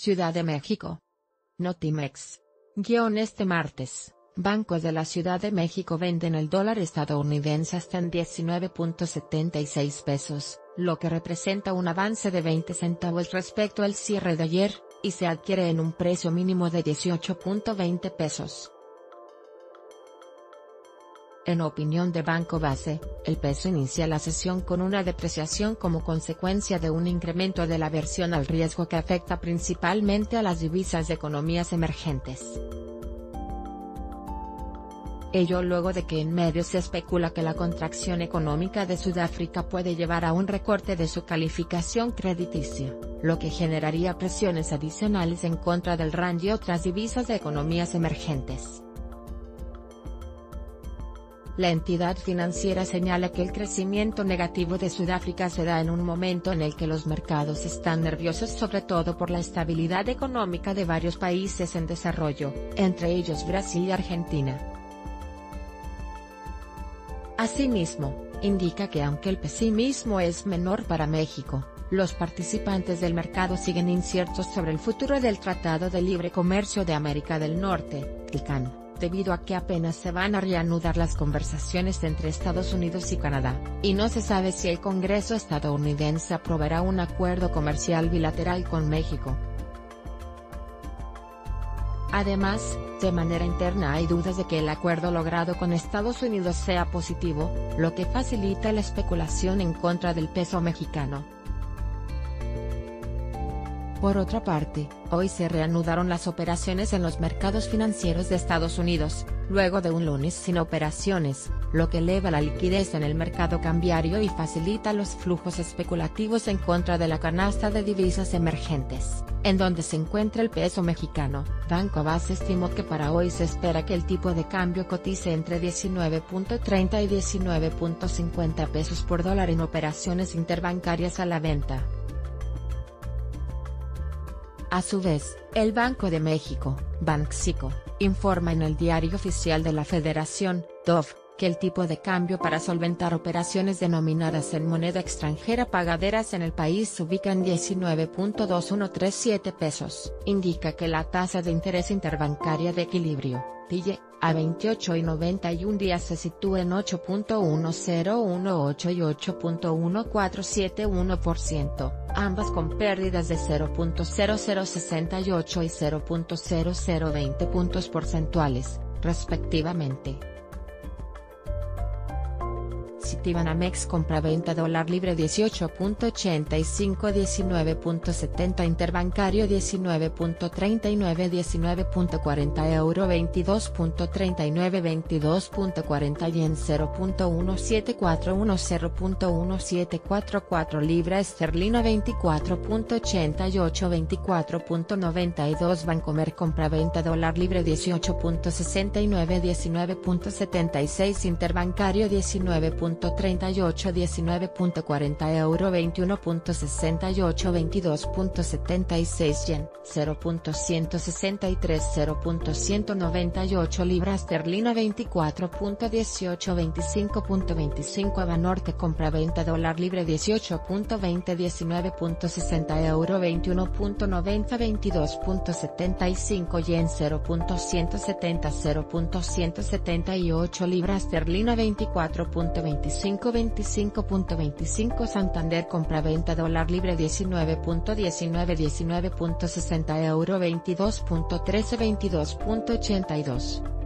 Ciudad de México. Notimex. Guión este martes. Bancos de la Ciudad de México venden el dólar estadounidense hasta en 19.76 pesos, lo que representa un avance de 20 centavos respecto al cierre de ayer, y se adquiere en un precio mínimo de 18.20 pesos. En opinión de Banco Base, el peso inicia la sesión con una depreciación como consecuencia de un incremento de la aversión al riesgo que afecta principalmente a las divisas de economías emergentes. Ello luego de que en medios se especula que la contracción económica de Sudáfrica puede llevar a un recorte de su calificación crediticia, lo que generaría presiones adicionales en contra del RAND y otras divisas de economías emergentes. La entidad financiera señala que el crecimiento negativo de Sudáfrica se da en un momento en el que los mercados están nerviosos sobre todo por la estabilidad económica de varios países en desarrollo, entre ellos Brasil y Argentina. Asimismo, indica que aunque el pesimismo es menor para México, los participantes del mercado siguen inciertos sobre el futuro del Tratado de Libre Comercio de América del Norte, debido a que apenas se van a reanudar las conversaciones entre Estados Unidos y Canadá, y no se sabe si el Congreso estadounidense aprobará un acuerdo comercial bilateral con México. Además, de manera interna hay dudas de que el acuerdo logrado con Estados Unidos sea positivo, lo que facilita la especulación en contra del peso mexicano. Por otra parte, hoy se reanudaron las operaciones en los mercados financieros de Estados Unidos, luego de un lunes sin operaciones, lo que eleva la liquidez en el mercado cambiario y facilita los flujos especulativos en contra de la canasta de divisas emergentes, en donde se encuentra el peso mexicano. Banco Base estimó que para hoy se espera que el tipo de cambio cotice entre 19.30 y 19.50 pesos por dólar en operaciones interbancarias a la venta. A su vez, el Banco de México, Banxico, informa en el Diario Oficial de la Federación, DOF, que el tipo de cambio para solventar operaciones denominadas en moneda extranjera pagaderas en el país se ubica en 19.2137 pesos. Indica que la tasa de interés interbancaria de equilibrio, TIE, a 28 y 91 días se sitúa en 8.1018 y 8.1471%, ambas con pérdidas de 0.0068 y 0.0020 puntos porcentuales, respectivamente. Citibanamex compra-venta dólar libre 18.85 19.70 interbancario 19.39 19.40 euro 22.39 22.40 yen 0.1741 0.1744 libra esterlina 24.88 24.92 Bancomer compra-venta dólar libre 18.69 19.76 interbancario 19. 19.38 19.40 euro 21.68 22.76 yen 0.163 0.198 libra esterlina 24.18 25.25 Banorte compra-venta dólar libre 18.20 19.60 euro 21.90 22.75 yen 0.170 0.178 libra esterlina 24.20 25 25.25 Santander compra-venta dólar libre 19.19 19.60 euro 22.13 22.82